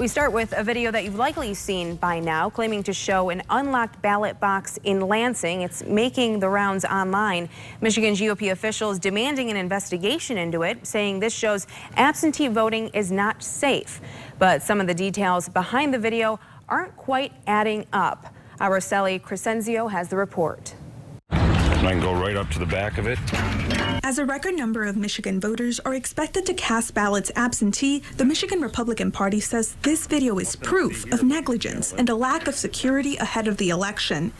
We start with a video that you've likely seen by now, claiming to show an unlocked ballot box in Lansing. It's making the rounds online. Michigan GOP officials demanding an investigation into it, saying this shows absentee voting is not safe. But some of the details behind the video aren't quite adding up. Araceli Crescenzo has the report. I can go right up to the back of it. As a record number of Michigan voters are expected to cast ballots absentee, the Michigan Republican Party says this video is proof of negligence and a lack of security ahead of the election.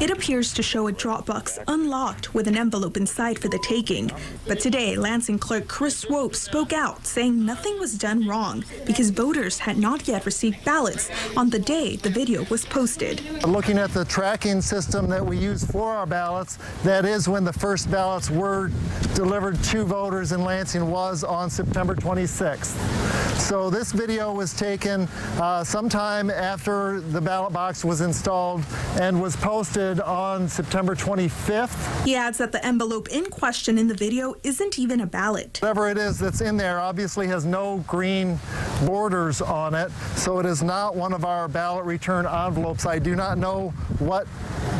It appears to show a drop box unlocked with an envelope inside for the taking. But today, Lansing clerk Chris Swope spoke out, saying nothing was done wrong because voters had not yet received ballots on the day the video was posted. Looking at the tracking system that we use for our ballots, that is when the first ballots were delivered to voters in Lansing was on September 26th. So this video was taken uh, sometime after the ballot box was installed and was posted on September 25th. He adds that the envelope in question in the video isn't even a ballot. Whatever it is that's in there obviously has no green borders on it, so it is not one of our ballot return envelopes. I do not know what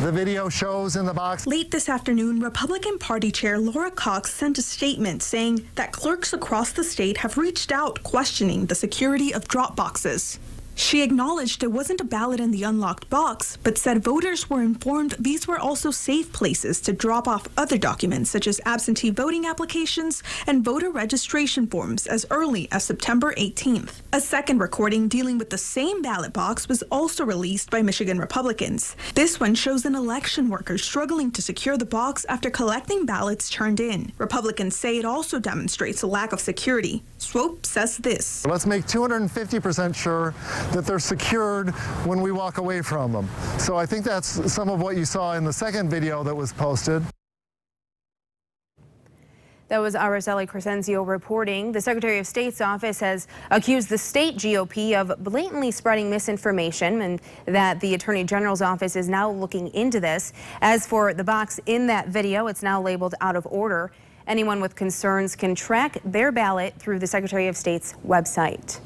the video shows in the box. Late this afternoon, Republican Party Chair Laura Cox sent a statement saying that clerks across the state have reached out questioning the security of drop boxes. She acknowledged it wasn't a ballot in the unlocked box, but said voters were informed these were also safe places to drop off other documents such as absentee voting applications and voter registration forms as early as September 18th. A second recording dealing with the same ballot box was also released by Michigan Republicans. This one shows an election worker struggling to secure the box after collecting ballots turned in. Republicans say it also demonstrates a lack of security. Swope says this. Let's make 250% sure that they're secured when we walk away from them. So I think that's some of what you saw in the second video that was posted. That was Araceli Crescenzo reporting. The Secretary of State's office has accused the state GOP of blatantly spreading misinformation and that the Attorney General's office is now looking into this. As for the box in that video, it's now labeled out of order. Anyone with concerns can track their ballot through the Secretary of State's website.